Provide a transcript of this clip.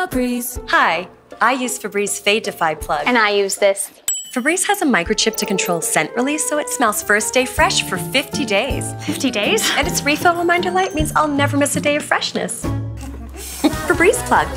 Febreze. Hi, I use Febreze Fade Defy plug. And I use this. Febreze has a microchip to control scent release so it smells first day fresh for 50 days. 50 days? And its refill reminder light means I'll never miss a day of freshness. Febreze plug.